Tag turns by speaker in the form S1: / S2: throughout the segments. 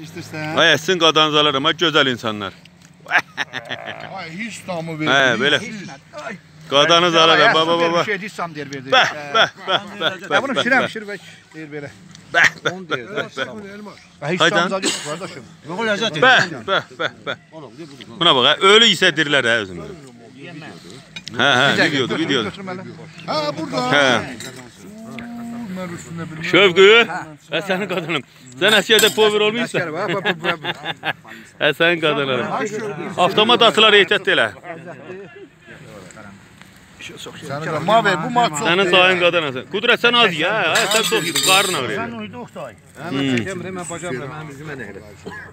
S1: İstəyirsən?
S2: Ay əsin qadanzalar amma gözəl insanlar.
S1: Ay heç damı verdi.
S2: Hə, belə. Qadanız alaram baba baba.
S1: Şey deyirsən deyir verdi.
S2: Bəh, bəh, bəh, bəh, bəh,
S1: bunu
S2: bəh,
S1: şirəm
S2: bəh.
S1: şir və deyir belə.
S2: Bəh,
S3: Onu deyir.
S1: Heç damı yox qardaşım.
S3: Yox ləzzət
S2: bəh, bəh, bəh, bəh. Buna bax, hə, ölü isə dirlər hə özümdə. Hə, hə, videodur, videodur.
S1: Ha burada.
S2: Hə.
S1: Mən üstündə bilmirəm.
S2: Şövqü, hə sənin qadınım. Sən əsgərdə pover olmuyorsan. Hə sənin qadınım. Avtomat atılar ehtiyat elə.
S1: Səni də ma ver, bu ma çox.
S2: Sənin sayın qadınasın. Qudret sən az ya, hə, sən çox qarın ağrıyır.
S3: Mən bacarmıram, mənim üzümə nə elə.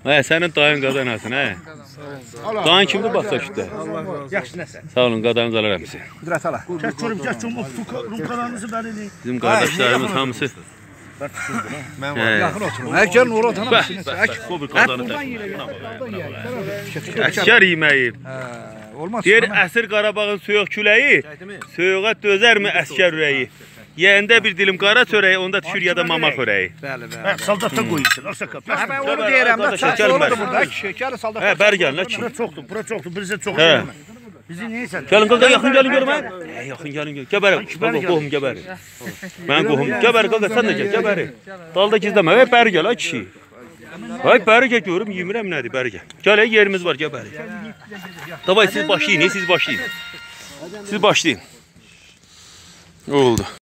S2: Hə, sənin dayın qadınasın, hə. Dayın kimdir baxsa şütdə?
S4: Yaxşı nəsə.
S2: Sağ olun, qadınız alır həmisi.
S1: Qudret ala.
S4: Çək görüm, çək görüm, rum kanalınızı bəli.
S2: Bizim qardaşlarımız hamısı. Hə.
S1: Yaxın oturun. Hər gəlin ora oturun.
S2: Bəh, bəh, bəh, bu bir
S1: Olmaz.
S2: Deyir, əsir Qarabağın soyuq küləyi, soyuğa dözərmi əskər ürəyi? Yeyəndə bir dilim qara çörəyi, onda düşür ya da mama xörəyi.
S3: Bəli, bəli.
S4: Hə, saldatda qoyursun. Asaka.
S1: Mən onu deyirəm də.
S2: Şəkər ver.
S1: burada. Şəkər salda.
S2: Hə, bər gəl, nə ki.
S4: Bura çoxdur, bura çoxdur. Bizə çox
S2: Hə.
S4: eləmə. Bizi neysən?
S2: Gəlin qaqa, yaxın gəlin görmə. Hə, yaxın gəlin gör. Gəbərim. Baba, qohum gəbərim. Mən qohum. Gəbər qaqa, sən də gəl, gəbəri. Dalda gizləmə. Hey, bəri gəl, ay kişi. Ay, bəri gəl görüm, yemirəm nədir, bəri gəl. Gəl, yerimiz var, gəbəri. Davay, siz başlayın, siz başlayın. Siz başlayın. Oldu.